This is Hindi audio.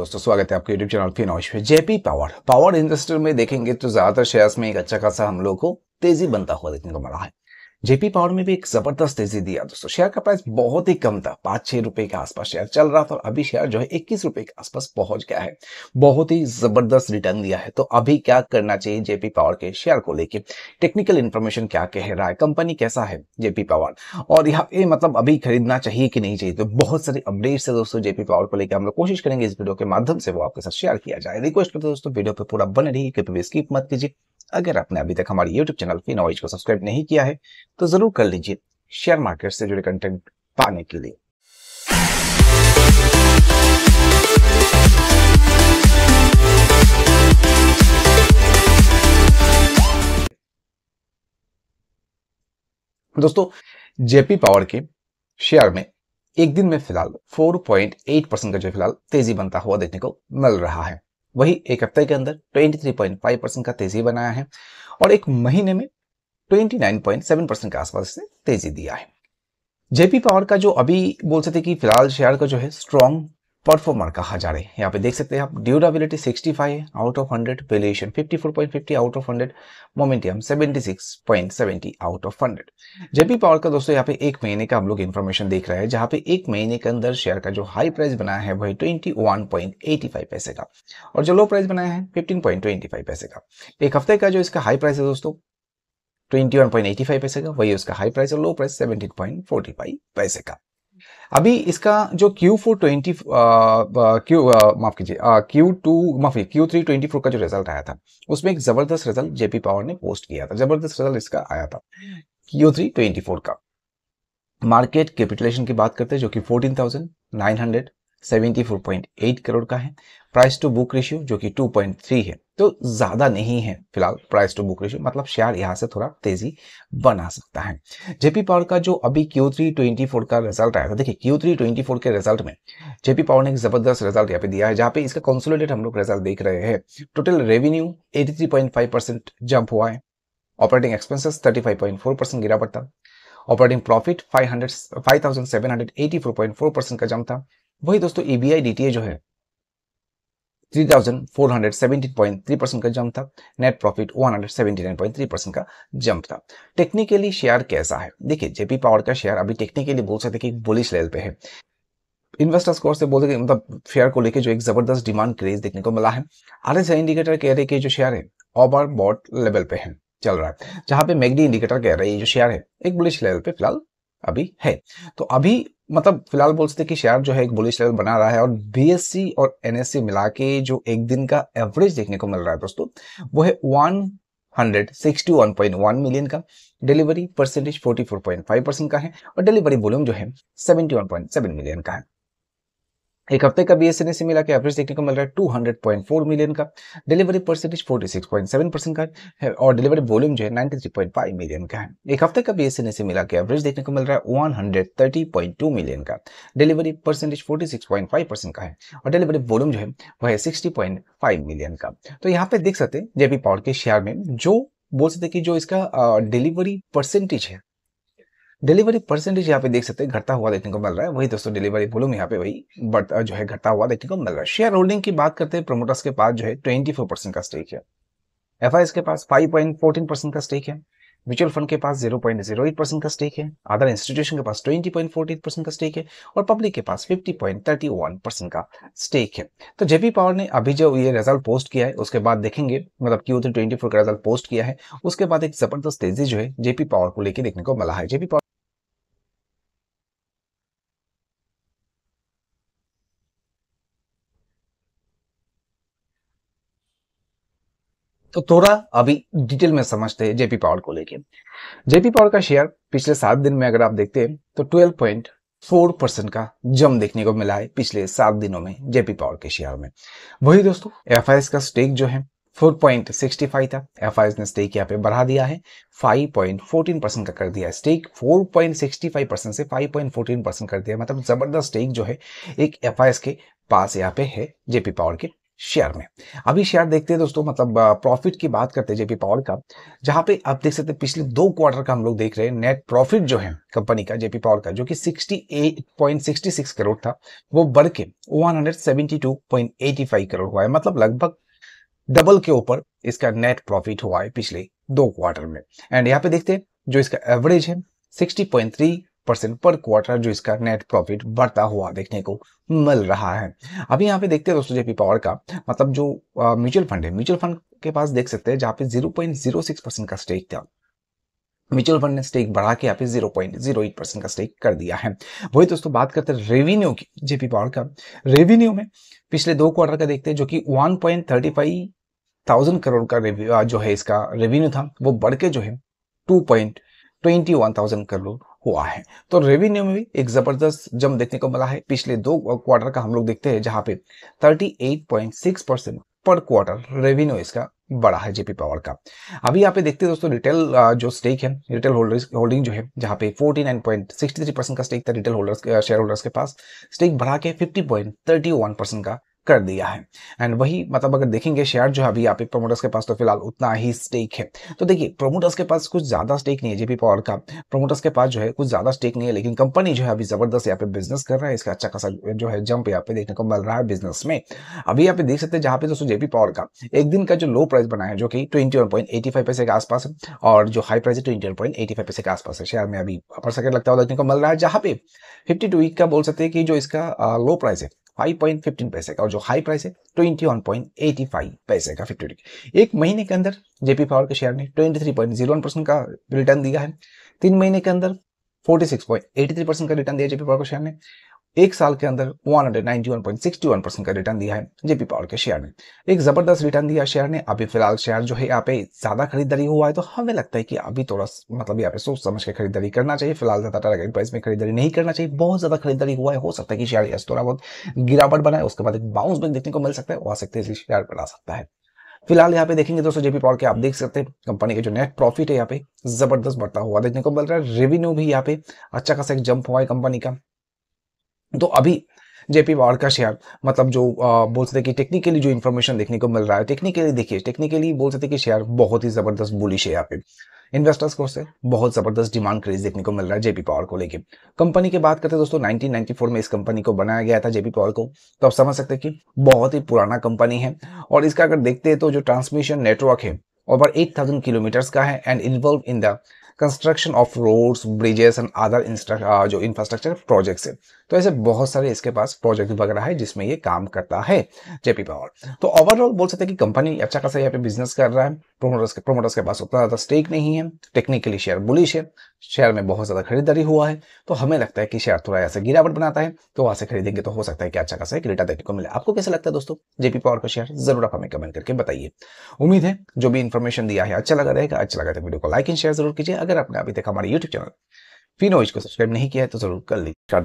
दोस्तों, स्वागत है आपके यूट्यूब चैनल फिनोश पे जेपी पावर पावर इंडस्ट्री में देखेंगे तो ज़्यादातर शेयर्स में एक अच्छा खासा हम लोग को तेज़ी बनता हुआ देखने को मिला है। जेपी पावर में भी एक ज़बरदस्त तेज़ी दिया दोस्तों। शेयर का प्राइस बहुत ही कम था, पाँच छह रुपए के आसपास शेयर चल रहा था और अभी शेयर जो है इक्कीस रुपए के आसपास पहुँच गया है। बहुत ही ज़बरदस्त रिटर्न दिया है। तो अभी क्या करना चाहिए जेपी पावर के शेयर को लेके? टेक्निकल इन्फॉर्मेशन क्या कह रहा है? कंपनी कैसा है जेपी पावर? और यहाँ पे मतलब अभी खरीदना चाहिए कि नहीं चाहिए? तो बहुत सारे अपडेट्स है दोस्तों जेपी पावर को लेकर हम लोग कोशिश करेंगे इस वीडियो के माध्यम से वो आपके साथ शेयर किया जाए। रिक्वेस्ट करते दोस्तों वीडियो पे पूरा बने रहिए। कभी स्किप मत कीजिए। अगर आपने अभी तक हमारे यूट्यूब चैनल फिनोइज को सब्सक्राइब नहीं किया है तो ज़रूर कर लीजिए शेयर मार्केट से जुड़े कंटेंट पाने के लिए। दोस्तों जेपी पावर के शेयर में एक दिन में फ़िलहाल 4.8 परसेंट का जो फ़िलहाल तेज़ी बनता हुआ देखने को मिल रहा है। वही एक हफ़्ते के अंदर 23.5 परसेंट का तेज़ी बनाया है और एक महीने में 29.7 परसेंट के आसपास से तेज़ी दिया है। जेपी पावर का जो अभी बोल सकते कि फ़िलहाल शेयर का जो है स्ट्रॉन्ग परफॉर्मर कहा जा रहा है? यहाँ पे देख सकते हैं आप ड्यूरेबिलिटी 65 है out of 100 valuation 54.50 out of 100 momentum 76.70 out of 100 JP power का दोस्तों यहाँ पे एक महीने का हम लोग इन्फॉर्मेशन देख रहे हैं, जहाँ पे एक महीने के अंदर शेयर का जो हाई प्राइस बनाया है वही 21.85 पैसे का। और जो लो प्राइस बनाया है 15.25 पैसे का। एक हफ़्ते का जो इसका हाई प्राइस है दोस्तों 21.85 पैसे का, वही उसका हाई प्राइस और लो प्राइस 17.45 पैसे का। अभी इसका जो क्यू फोर ट्वेंटी क्यू माफ़ कीजिए क्यू टू माफ़ी क्यू थ्री ट्वेंटी फोर का जो रिज़ल्ट आया था, उसमें एक ज़बरदस्त रिज़ल्ट जेपी पावर ने पोस्ट किया था। ज़बरदस्त रिज़ल्ट इसका आया था क्यू थ्री ट्वेंटी फोर का। मार्केट कैपिटलेशन की बात करते हैं, जो कि fourteen thousand nine hundred 74.8 crore का है। प्राइस टू बुक रेशियो जो कि 2.3 है। तो ज़्यादा नहीं है फ़िलहाल प्राइस टू बुक रेशियो मतलब शेयर यहाँ से थोड़ा तेज़ी बना सकता है। जेपी पावर का जो अभी Q3 24 का रिज़ल्ट आया था, देखिए Q3 24 के रिज़ल्ट में जेपी पावर ने एक ज़बरदस्त रिज़ल्ट यहाँ पे दिया है, जहाँ पे इसका कंसोलिडेट हम लोग रिज़ल्ट देख रहे हैं। टोटल रेवेन्यू 83.5 परसेंट जंप हुआ है। ऑपरेटिंग एक्सपेंसेस 35.4 परसेंट गिरावट था ऑपरेटिंग प्रॉफिट 500 5784.4 परसेंट का जंप था। वही दोस्तों ईबीआई डीटीए जो है 3,470.3 परसेंट का जंप था नेट प्रॉफिट 179.3 परसेंट का जंप था। टेक्निकली शेयर कैसा है? देखिए जेपी पावर का शेयर अभी टेक्निकली बोल सकते कि बुलिश लेवल पे है। इन्वेस्टर्स को से बोलते मतलब शेयर को लेके जो एक ज़बरदस्त डिमांड क्रेज देखने को मिला है। आर एस इंडिकेटर कह रहे कि जो शेयर है ओवर बॉट लेवल पे है चल रहा है। जहाँ पे मैगडी इंडिकेटर कह रहे हैं जो शेयर है एक बुलिश लेवल पे फ़िलहाल अभी है। तो अभी मतलब फ़िलहाल बोल सकते कि शेयर जो है एक बुलिश लेवल बना रहा है और बीएससी और एनएससी मिला के जो एक दिन का एवरेज देखने को मिल रहा है दोस्तों, वो है one hundred sixty one point one million का। Delivery percentage forty four point five percent का है और डिलीवरी वॉल्यूम जो है seventy one point seven million का है। एक हफ़्ते का बीएसएनएस से मिला के एवरेज देखने को मिल रहा है 200.4 मिलियन का। डिलीवरी परसेंटेज 46.7 परसेंट का है और डिलीवरी वॉल्यूम जो है 93.5 मिलियन का है। एक हफ़्ते का बीएसएनएस से मिला के एवरेज देखने को मिल रहा है 130.2 मिलियन का। डिलीवरी परसेंटेज 46.5 परसेंट का है और डिलीवरी वॉल्यूम जो है, वह है सिक्सटी मिलियन का। तो यहाँ पे देख सकते हैं जेपी पावर के शेयर में जो बोल सकते कि जो इसका डिलीवरी परसेंटेज है डिलीवरी परसेंटेज यहाँ पे देख सकते हैं, घटता हुआ देखने को मिल रहा है। वही दोस्तों, डिलीवरी वॉल्यूम यहाँ पे वही बढ़ता जो है घटता हुआ देखने को मिल रहा है। शेयर होल्डिंग की बात करते हैं, प्रोमोटर्स के पास जो है ट्वेंटी फोर परसेंट का स्टेक है। एफआईएस के पास फाइव पॉइंट फोर्टीन परसेंट का स्टेक है। म्यूचुअल फंड के पास 0.08 परसेंट का स्टेक है। अदर इंस्टीट्यूशन के पास 20.48 परसेंट का स्टेक है और पब्लिक के पास 50.31 परसेंट का स्टेक है। तो जेपी पावर ने अभी जो ये रिज़ल्ट पोस्ट किया है, उसके बाद देखेंगे मतलब क्यू थ्री ट्वेंटी का रिज़ल्ट पोस्ट किया है। उसके बाद एक ज़बरदस्त तेज़ी जो है जेपी पावर को लेकर देखने को मिला है। जेपी तो थोड़ा अभी डिटेल में समझते हैं जेपी पावर को लेके। जेपी पावर का शेयर पिछले सात दिन में अगर आप देखते हैं तो 12.4 परसेंट का जम देखने को मिला है पिछले सात दिनों में जेपी पावर के शेयर में। वही दोस्तों एफ़ का स्टेक जो है 4.65 था। एफआईएस ने स्टेक यहाँ पे बढ़ा दिया है। 5.14 परसेंट का कर दिया है स्टेक 4.65 परसेंट से 5.14 परसेंट कर दिया मतलब ज़बरदस्त स्टेक जो है, एक एफ़ के पास यहाँ पे है जेपी पावर के। शेयर में। अभी शेयर देखते हैं दोस्तों मतलब प्रॉफिट की बात करते हैं जेपी पावर का, जहाँ पे आप देख सकते हैं पिछले दो क्वार्टर का हम लोग देख रहे हैं नेट प्रॉफिट जो है कंपनी का, जेपी पावर का, जो कि 68.66 करोड़ था, वो बढ़ के 172.85 करोड़ हुआ है मतलब लगभग डबल के ऊपर इसका नेट प्रॉफिट हुआ है पिछले दो क्वार्टर में। एंड यहाँ पे देखते हैं जो इसका एवरेज है 60.3 परसेंट पर क्वार्टर जो इसका नेट प्रॉफिट बढ़ता हुआ देखने को मिल रहा है। अभी यहाँ पे देखते हैं दोस्तों जेपी पावर का मतलब जो म्यूचुअल फंड है म्यूचुअल फंड के पास देख सकते हैं जहाँ पे 0.06 परसेंट का स्टेक था। म्यूचुअल फंड ने स्टेक बढ़ा के यहाँ पे 0.08 परसेंट का स्टेक कर दिया है। वही दोस्तों बात करते हैं रेवेन्यू की जेपी पावर का। रेवेन्यू में पिछले दो क्वार्टर का देखते हैं जो कि 1.35 थाउज़ेंड करोड़ का जो है इसका रेवेन्यू था, वो बढ़ के जो है two point twenty one thousand crore हुआ है। तो रेवेन्यू में भी एक ज़बरदस्त जम देखने को मिला है। पिछले दो क्वार्टर का हम लोग देखते हैं जहाँ पे 38.6 परसेंट पर क्वार्टर रेवेन्यू इसका बड़ा है जेपी पावर का। अभी यहाँ पे देखते हैं दोस्तों रिटेल जो स्टेक है रिटेल होल्डर्स होल्डिंग जो है, जहाँ पे 49.63 परसेंट का स्टेक था रिटेल होल्डर्स शेयर होल्डर्स के पास। स्टेक बढ़ा के 50.31 परसेंट का कर दिया है। एंड वही मतलब अगर देखेंगे शेयर जो अभी यहाँ पे प्रोमोटर्स के पास तो फ़िलहाल उतना ही स्टेक है। तो देखिए प्रोमोटर्स के पास कुछ ज़्यादा स्टेक नहीं है जेपी पावर का। प्रोमोटर्स के पास जो है, कुछ ज़्यादा स्टेक नहीं है, लेकिन कंपनी जो है, अभी ज़बरदस्त यहाँ पे बिज़नेस कर रहा है। इसका अच्छा खासा जो है जंप यहाँ पे देखने को मिल रहा है बिज़नेस में। अभी यहाँ पे देख सकते हैं, जहाँ पे दोस्तों जेपी पावर का एक दिन का जो लो प्राइस बना है, जो कि ट्वेंटी पैसे के आसपास है, और जो हाई प्राइस है ट्वेंटी पैसे के आसपास है। शेयर में अभी अपर सेकेंड लगता हुआ देखने को मिल रहा है, जहाँ पे फिफ्टी वीक का बोल सकते हैं कि जो इसका लो प्राइस है 5.15 पैसे का और जो हाई प्राइस है 21.85 पैसे का फिफ्टी एक महीने के अंदर जेपी पावर के शेयर ने 23.01 परसेंट का रिटर्न दिया है। तीन महीने के अंदर 46.83 परसेंट का रिटर्न दिया जेपी पावर के शेयर ने। एक साल के अंदर 191.61 परसेंट का रिटर्न दिया है जेपी पावर के शेयर ने। एक ज़बरदस्त रिटर्न दिया शेयर ने। अभी फ़िलहाल शेयर जो है यहाँ पे ज़्यादा खरीदारी हुआ है तो हमें लगता है कि अभी थोड़ा मतलब यहाँ पे सोच समझ के खरीदारी करना चाहिए। फ़िलहाल ज़्यादा टारगेट प्राइस में खरीदारी नहीं करना चाहिए। बहुत ज़्यादा खरीदारी हुआ है, हो सकता है कि शेयर यस थोड़ा बहुत गिरावट बनाए, उसके बाद एक बाउंस बैक देखने को मिल सकता है वो आ सकते शेयर बढ़ा सकता है। फ़िलहाल यहाँ पे देखेंगे दोस्तों जेपी पावर के, आप देख सकते हैं कंपनी के जो नेट प्रॉफिट है यहाँ पे ज़बरदस्त बढ़ता हुआ देखने को मिल रहा है। रेवेन्यू भी यहाँ पे अच्छा खासा एक जंप हुआ है कंपनी का। तो अभी जेपी पावर का शेयर मतलब जो आ, बोल सकते कि टेक्निकली जो इन्फॉर्मेशन देखने को मिल रहा है टेक्निकली देखिए टेक्निकली बोल सकते कि शेयर बहुत ही ज़बरदस्त बुलिश है यहाँ पे। इन्वेस्टर्स को से बहुत ज़बरदस्त डिमांड क्रेज देखने को मिल रहा है जेपी पावर को लेके। कंपनी की बात करते हैं दोस्तों 1994 में इस कंपनी को बनाया गया था जेपी पावर को। तो आप समझ सकते हैं कि बहुत ही पुराना कंपनी है। और इसका अगर देखते हैं तो जो ट्रांसमिशन नेटवर्क है ओवर 8000 किलोमीटर्स का है and involve in the construction of roads bridges and other जो इंफ्रास्ट्रक्चर प्रोजेक्ट्स है। तो ऐसे बहुत सारे इसके पास प्रोजेक्ट वगैरह है जिसमें ये काम करता है, जेपी पावर। तो ओवरऑल बोल सकते हैं कि कंपनी अच्छा खासा यहाँ पे बिज़नेस कर रहा है। प्रोमोटर्स के प्रोमोटर्स के पास उतना ज़्यादा स्टेक नहीं है। टेक्निकली शेयर बुलिश है। शेयर में बहुत ज़्यादा खरीदारी हुआ है। तो हमें लगता है कि शेयर थोड़ा ऐसे गिरावट बनाता है। तो वहाँ से खरीदेंगे तो हो सकता है कि अच्छा खासा एक रिटर्न देखने को मिले। आपको कैसा लगता है दोस्तों? जेपी पावर का शेयर ज़रूर आप हमें कमेंट करके बताइए। उम्मीद है जो भी इन्फॉर्मेशन दिया है अच्छा लगा रहेगा। अच्छा लगा तो वीडियो को लाइक एंड शेयर ज़रूर कीजिए। अगर आपने अभी तक हमारे यूट्यूब चैनल फिनोज को सब्सक्राइब नहीं किया है तो ज़रूर कर लीजिए।